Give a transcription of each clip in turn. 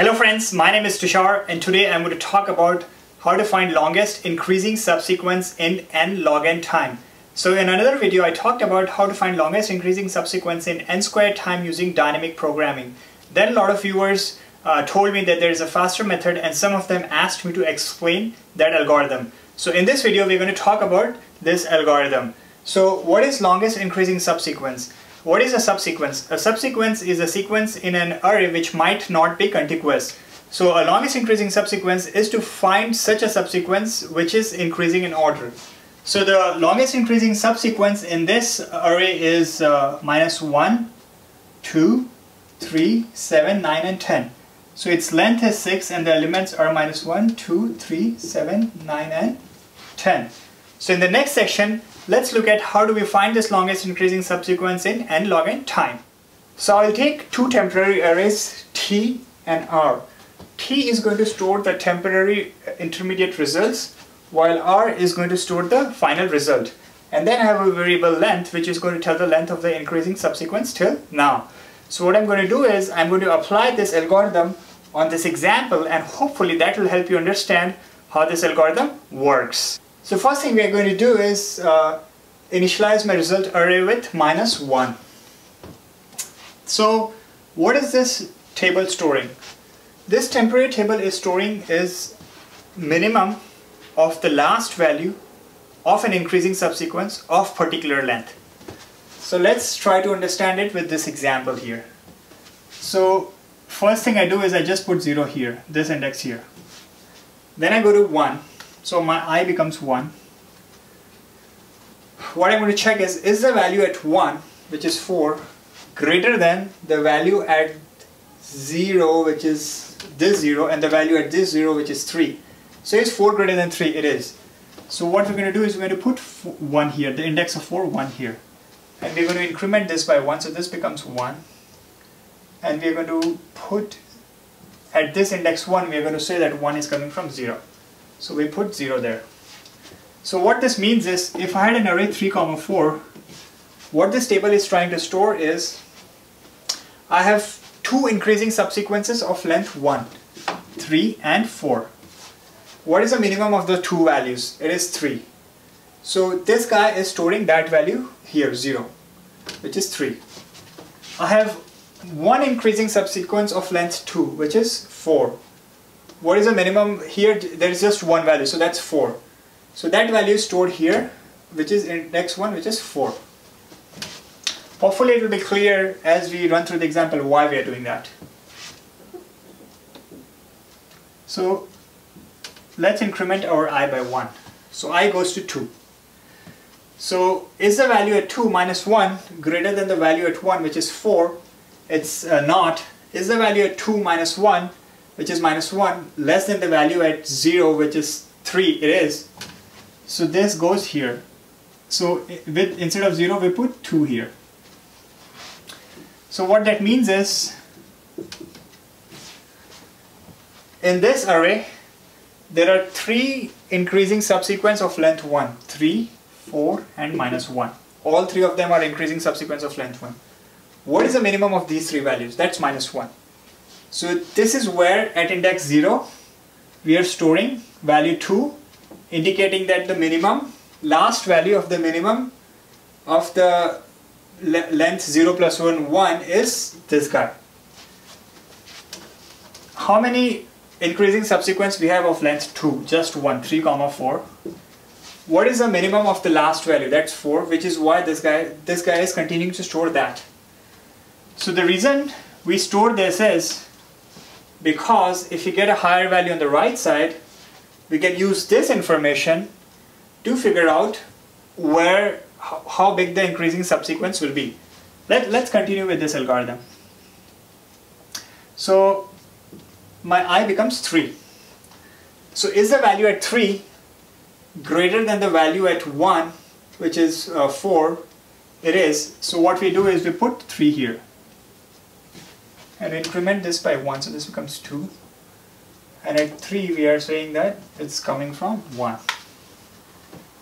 Hello friends, my name is Tushar and today I'm going to talk about how to find longest increasing subsequence in n log n time. So in another video I talked about how to find longest increasing subsequence in n squared time using dynamic programming. Then a lot of viewers uh, told me that there is a faster method and some of them asked me to explain that algorithm. So in this video we're going to talk about this algorithm. So what is longest increasing subsequence? What is a subsequence? A subsequence is a sequence in an array which might not be contiguous. So a longest increasing subsequence is to find such a subsequence which is increasing in order. So the longest increasing subsequence in this array is uh, minus 1, 2, 3, 7, 9 and 10. So its length is 6 and the elements are minus 1, 2, 3, 7, 9 and 10. So in the next section let's look at how do we find this longest increasing subsequence in n log n time. So I'll take two temporary arrays T and R. T is going to store the temporary intermediate results while R is going to store the final result. And then I have a variable length which is going to tell the length of the increasing subsequence till now. So what I'm going to do is I'm going to apply this algorithm on this example and hopefully that will help you understand how this algorithm works. So first thing we are going to do is uh, initialize my result array with minus 1. So what is this table storing? This temporary table is storing is minimum of the last value of an increasing subsequence of particular length. So let's try to understand it with this example here. So first thing I do is I just put 0 here, this index here. Then I go to 1 so my i becomes 1. What I'm going to check is, is the value at 1, which is 4, greater than the value at 0, which is this 0, and the value at this 0, which is 3. So is 4 greater than 3? It is. So what we're going to do is we're going to put 1 here, the index of 4, 1 here. And we're going to increment this by 1, so this becomes 1. And we're going to put, at this index 1, we're going to say that 1 is coming from 0. So we put 0 there. So what this means is if I had an array 3 comma 4, what this table is trying to store is I have two increasing subsequences of length 1, 3 and 4. What is the minimum of the two values? It is 3. So this guy is storing that value here, 0, which is 3. I have one increasing subsequence of length 2, which is 4 what is the minimum here there is just one value so that's 4 so that value is stored here which is index 1 which is 4 hopefully it will be clear as we run through the example why we are doing that. So let's increment our i by 1 so i goes to 2 so is the value at 2 minus 1 greater than the value at 1 which is 4 it's uh, not. Is the value at 2 minus 1 which is minus 1 less than the value at 0 which is 3 it is so this goes here. So with instead of 0 we put 2 here. So what that means is in this array there are three increasing subsequence of length 1 3 4 and minus 1 all three of them are increasing subsequence of length 1 what is the minimum of these three values? That's minus 1 so this is where at index 0 we are storing value 2 indicating that the minimum last value of the minimum of the length 0 plus 1 1 is this guy. How many increasing subsequence we have of length 2? Just 1, 3 comma 4. What is the minimum of the last value? That's 4 which is why this guy this guy is continuing to store that. So the reason we store this is because if you get a higher value on the right side, we can use this information to figure out where how big the increasing subsequence will be. Let, let's continue with this algorithm. So my i becomes 3. So is the value at 3 greater than the value at 1 which is uh, 4? It is. So what we do is we put 3 here and increment this by 1 so this becomes 2 and at 3 we are saying that it's coming from 1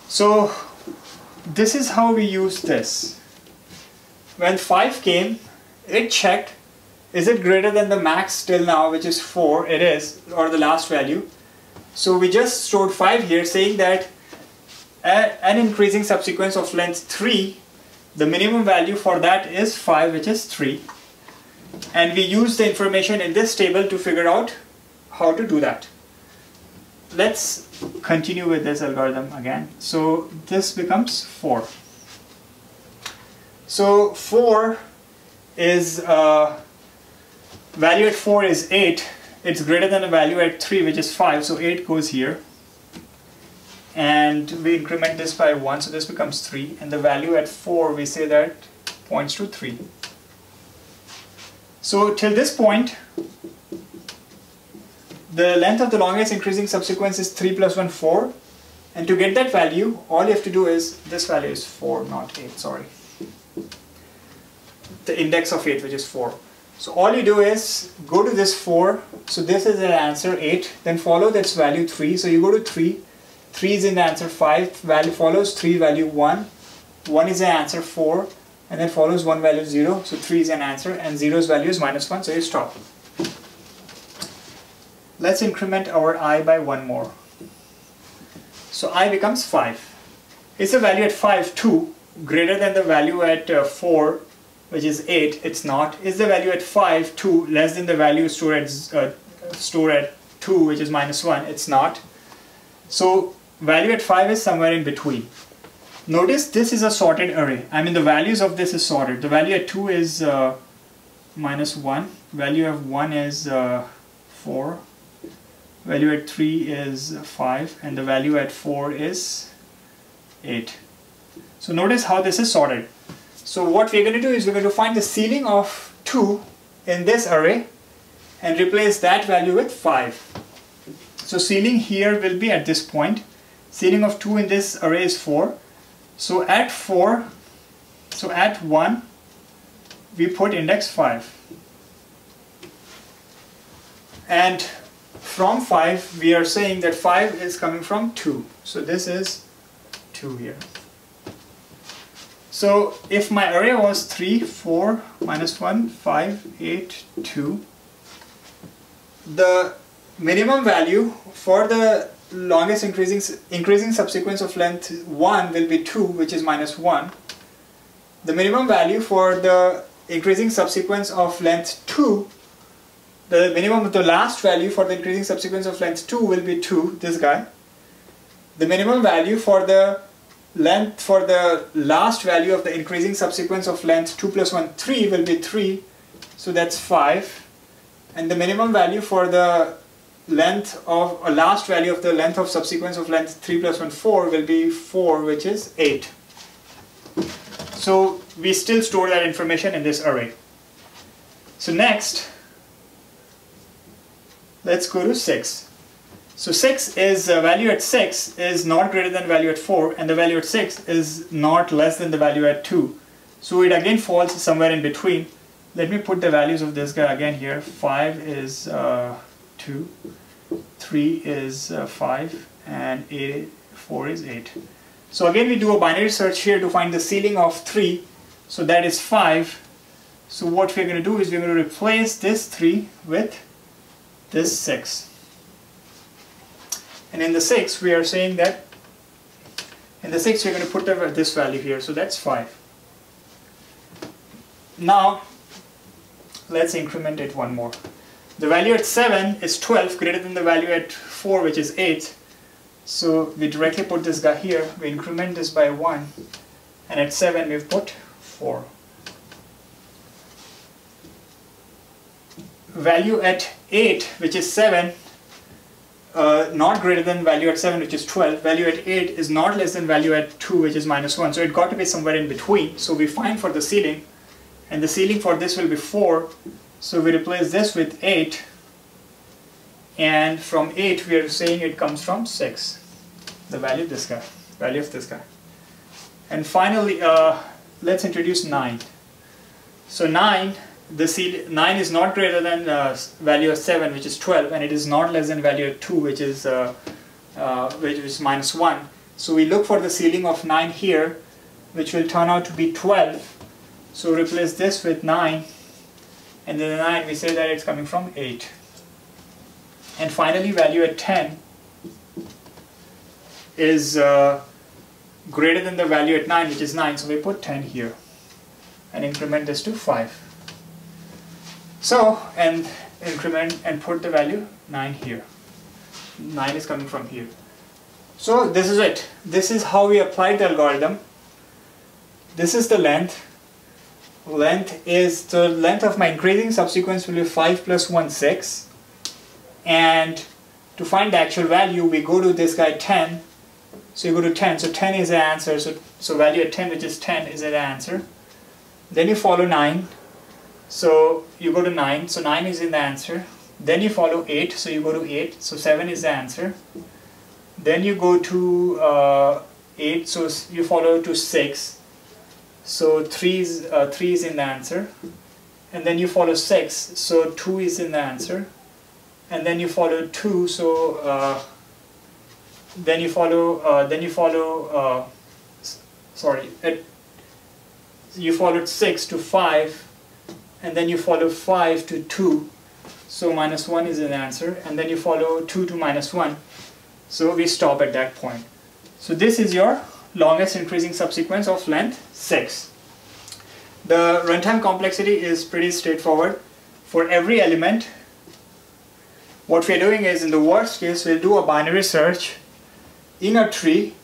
so this is how we use this. When 5 came it checked is it greater than the max till now which is 4 it is or the last value. So we just stored 5 here saying that an increasing subsequence of length 3 the minimum value for that is 5 which is 3 and we use the information in this table to figure out how to do that. Let's continue with this algorithm again. So this becomes 4 so 4 is uh, value at 4 is 8 it's greater than a value at 3 which is 5 so 8 goes here. And we increment this by 1 so this becomes 3 and the value at 4 we say that points to 3 so till this point the length of the longest increasing subsequence is 3 plus 1 4 and to get that value all you have to do is this value is 4 not 8 sorry. The index of 8 which is 4 so all you do is go to this 4 so this is the answer 8 then follow this value 3 so you go to 3 3 is in the answer 5 value follows 3 value 1 1 is the answer 4 and then follows 1 value 0 so 3 is an answer and 0's value is minus 1 so you stop Let's increment our i by one more. So i becomes 5. Is the value at 5 2 greater than the value at uh, 4 which is 8? It's not. Is the value at 5 2 less than the value stored at, uh, stored at 2 which is minus 1? It's not. So value at 5 is somewhere in between. Notice this is a sorted array. I mean the values of this is sorted. The value at 2 is uh, minus 1. Value of 1 is uh, 4 value at 3 is 5 and the value at 4 is 8 so notice how this is sorted. So what we're going to do is we're going to find the ceiling of 2 in this array and replace that value with 5 so ceiling here will be at this point. Ceiling of 2 in this array is 4 so at 4 so at 1 we put index 5 and from 5 we are saying that 5 is coming from 2 so this is 2 here. So if my array was 3 4 minus 1 5 8 2 the minimum value for the longest increasing increasing subsequence of length 1 will be 2 which is minus 1 the minimum value for the increasing subsequence of length 2 the minimum of the last value for the increasing subsequence of length 2 will be 2, this guy. The minimum value for the length for the last value of the increasing subsequence of length 2 plus 1, 3 will be 3, so that's 5. And the minimum value for the length of a last value of the length of subsequence of length 3 plus 1, 4 will be 4, which is 8. So we still store that information in this array. So next, let's go to 6. So 6 is uh, value at 6 is not greater than value at 4 and the value at 6 is not less than the value at 2. So it again falls somewhere in between. Let me put the values of this guy again here. 5 is uh, 2, 3 is uh, 5 and eight, 4 is 8. So again we do a binary search here to find the ceiling of 3. So that is 5. So what we're going to do is we're going to replace this 3 with this 6. And in the 6 we are saying that in the 6 we're going to put this value here so that's 5. Now let's increment it one more. The value at 7 is 12 greater than the value at 4 which is 8. So we directly put this guy here, we increment this by 1 and at 7 we've put 4. Value at 8 which is 7 uh, not greater than value at 7 which is 12 value at 8 is not less than value at 2 which is minus 1 so it got to be somewhere in between. So we find for the ceiling and the ceiling for this will be 4 so we replace this with 8 and from 8 we are saying it comes from 6 the value of this guy value of this guy. And finally uh, let's introduce 9 so 9 the 9 is not greater than uh, value of 7 which is 12 and it is not less than value of 2 which is uh, uh, which is minus 1 so we look for the ceiling of 9 here which will turn out to be 12 so replace this with 9 and then the 9 we say that it's coming from 8 and finally value at 10 is uh, greater than the value at 9 which is 9 so we put 10 here and increment this to 5 so and increment and put the value 9 here. 9 is coming from here. So this is it. This is how we applied the algorithm. This is the length. Length is the length of my increasing subsequence will be 5 plus 1 6 and to find the actual value we go to this guy 10 so you go to 10 so 10 is the answer. So, so value at 10 which is 10 is the answer. Then you follow 9 so you go to 9 so 9 is in the answer. Then you follow 8 so you go to 8 so 7 is the answer. Then you go to uh, 8 so you follow to 6 so 3 is, uh, 3 is in the answer. And then you follow 6, so 2 is in the answer. And then you follow 2, so uh, then you follow, uh, then you follow, uh, sorry, it, you followed 6 to 5, and then you follow 5 to 2, so minus 1 is the answer, and then you follow 2 to minus 1, so we stop at that point. So this is your longest increasing subsequence of length 6. The runtime complexity is pretty straightforward. For every element, what we're doing is in the worst case, we'll do a binary search in a tree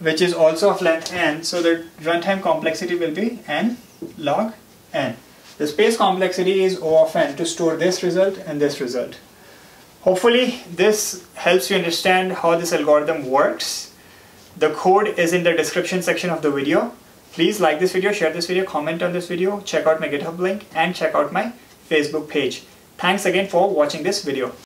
which is also of length n, so the runtime complexity will be n log n. The space complexity is O of n to store this result and this result. Hopefully this helps you understand how this algorithm works the code is in the description section of the video. Please like this video, share this video, comment on this video, check out my GitHub link and check out my Facebook page. Thanks again for watching this video.